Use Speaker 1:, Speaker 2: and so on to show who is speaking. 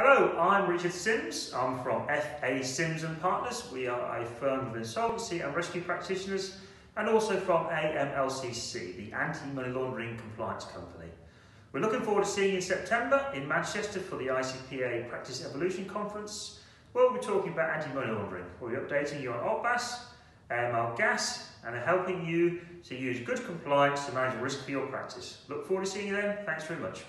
Speaker 1: Hello, I'm Richard Simms. I'm from FA Simms and Partners. We are a firm of insolvency and rescue practitioners and also from AMLCC, the Anti-Money Laundering Compliance Company. We're looking forward to seeing you in September in Manchester for the ICPA Practice Evolution Conference where we'll be talking about anti-money laundering. We'll be updating you on OPBAS, AML um, GAS and helping you to use good compliance to manage risk for your practice. Look forward to seeing you then. Thanks very much.